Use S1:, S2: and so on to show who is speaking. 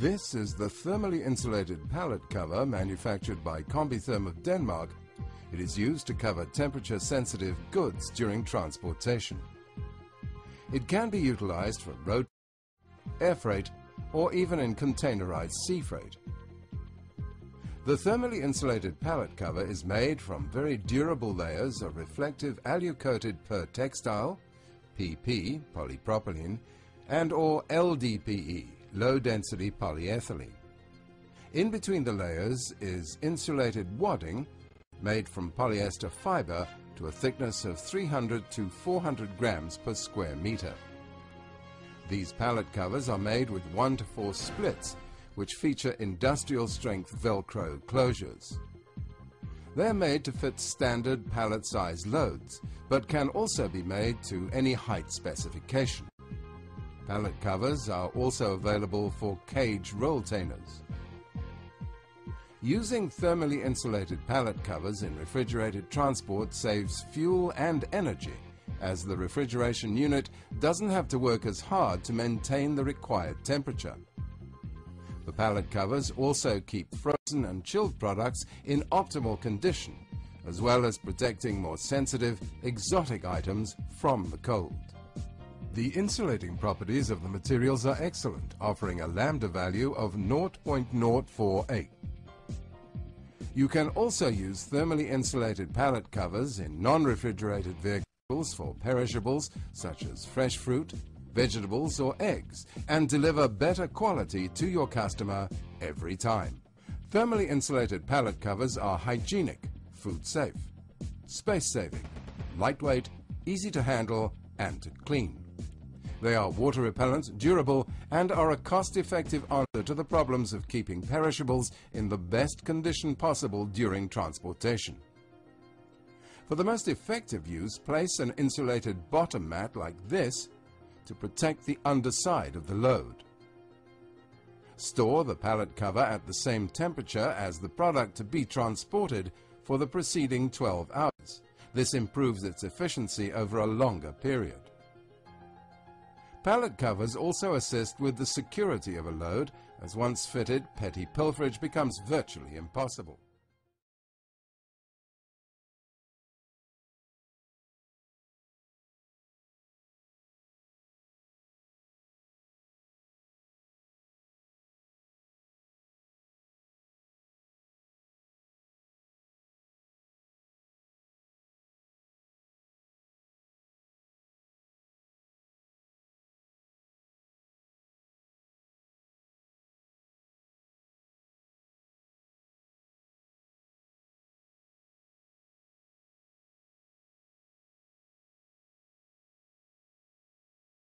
S1: This is the thermally insulated pallet cover manufactured by Combi-Therm of Denmark. It is used to cover temperature-sensitive goods during transportation. It can be utilized for road, air freight, or even in containerized sea freight. The thermally insulated pallet cover is made from very durable layers of reflective alu-coated per textile, PP, polypropylene, and or LDPE, low-density polyethylene. In between the layers is insulated wadding made from polyester fiber to a thickness of 300 to 400 grams per square meter. These pallet covers are made with 1 to 4 splits which feature industrial strength Velcro closures. They're made to fit standard pallet size loads, but can also be made to any height specification. Pallet covers are also available for cage roll tainers. Using thermally insulated pallet covers in refrigerated transport saves fuel and energy, as the refrigeration unit doesn't have to work as hard to maintain the required temperature. The pallet covers also keep frozen and chilled products in optimal condition, as well as protecting more sensitive, exotic items from the cold. The insulating properties of the materials are excellent, offering a lambda value of 0.048. You can also use thermally insulated pallet covers in non-refrigerated vehicles for perishables such as fresh fruit, vegetables or eggs and deliver better quality to your customer every time. Thermally insulated pallet covers are hygienic, food safe, space saving, lightweight, easy to handle and to clean. They are water repellent, durable, and are a cost-effective answer to the problems of keeping perishables in the best condition possible during transportation. For the most effective use, place an insulated bottom mat like this to protect the underside of the load. Store the pallet cover at the same temperature as the product to be transported for the preceding 12 hours. This improves its efficiency over a longer period. Pallet covers also assist with the security of a load, as once fitted, petty pilferage becomes virtually impossible.